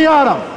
Luke.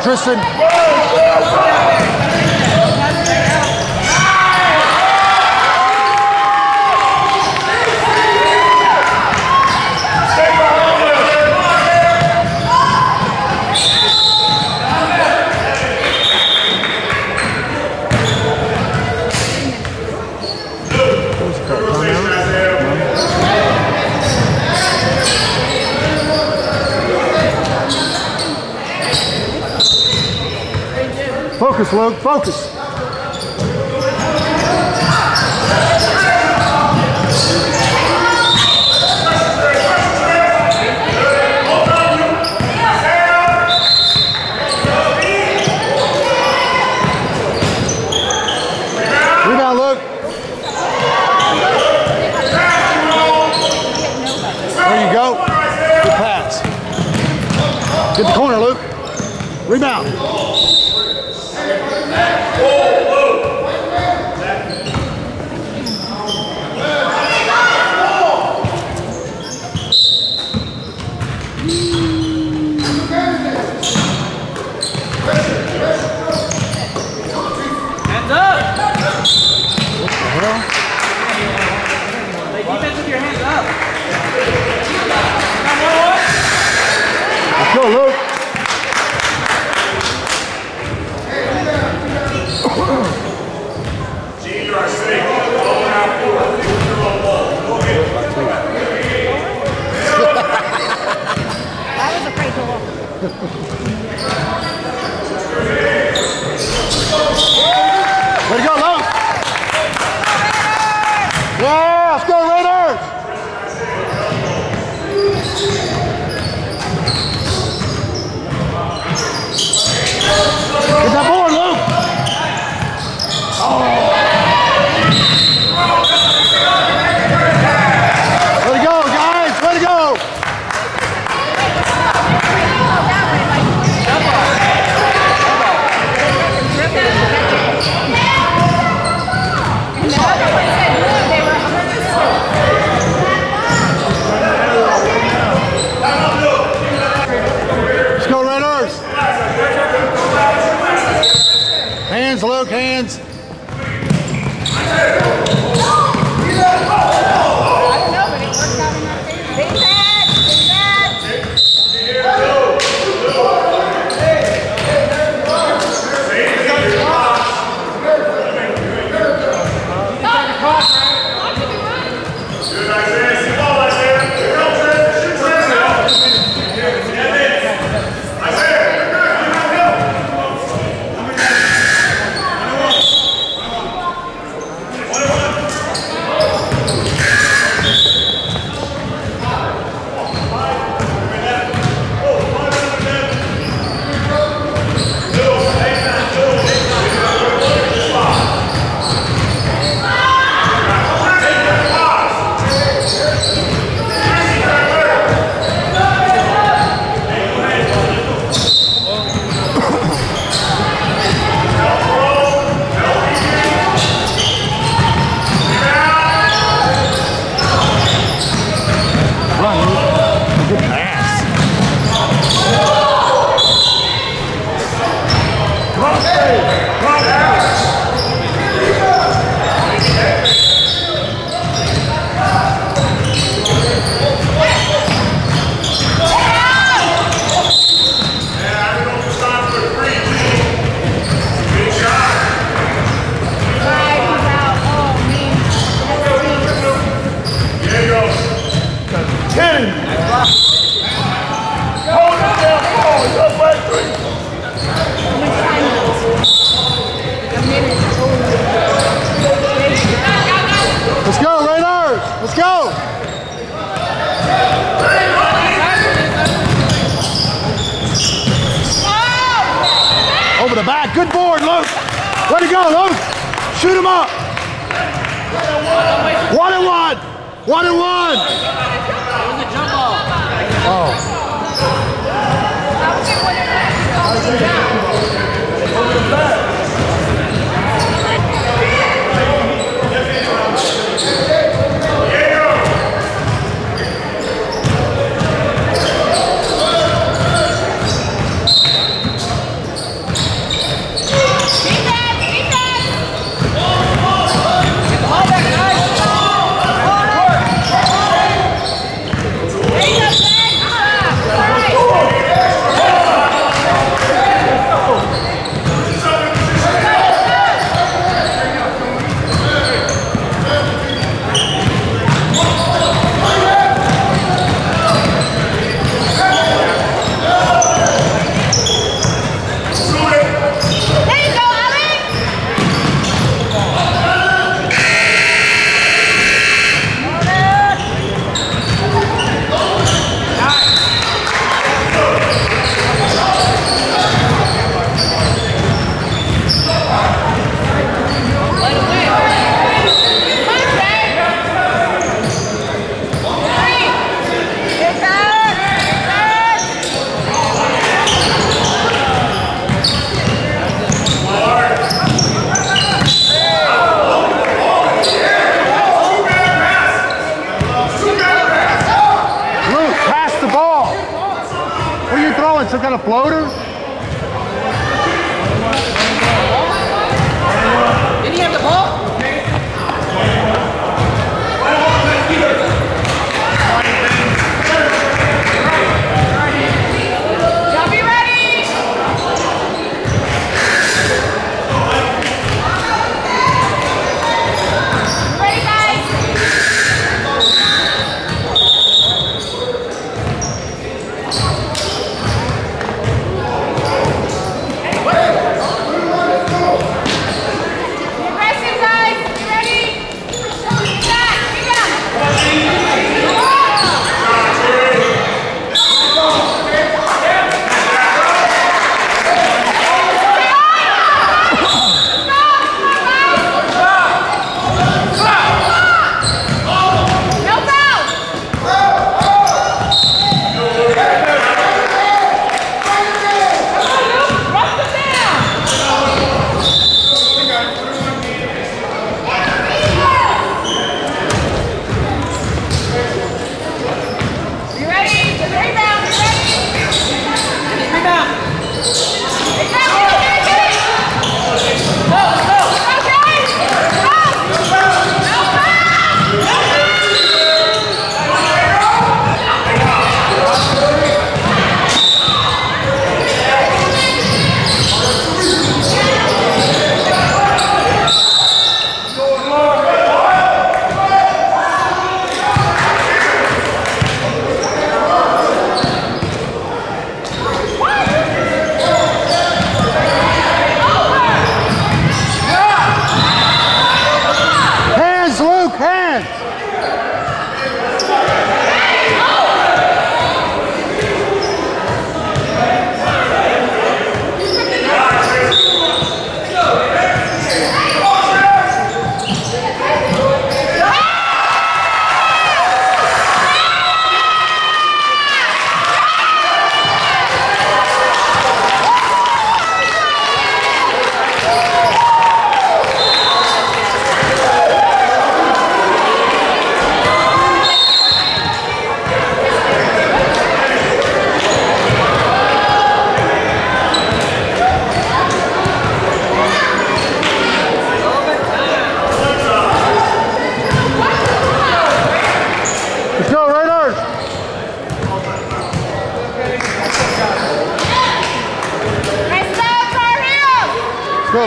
Tristan. Focus, Luke. Focus. Hands, Luke, hands.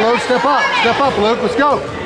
Luke. Step up. Step up, Luke. Let's go.